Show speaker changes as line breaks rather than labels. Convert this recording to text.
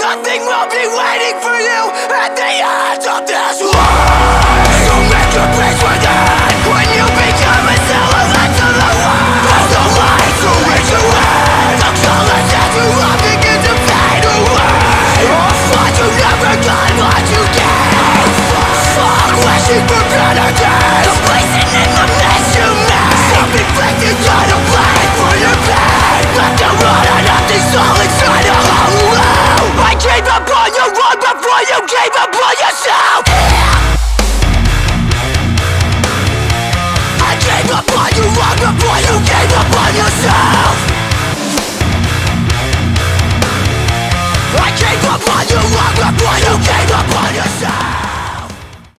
Nothing will be waiting for you at the end of this On your own before you gave up on yourself I gave up on you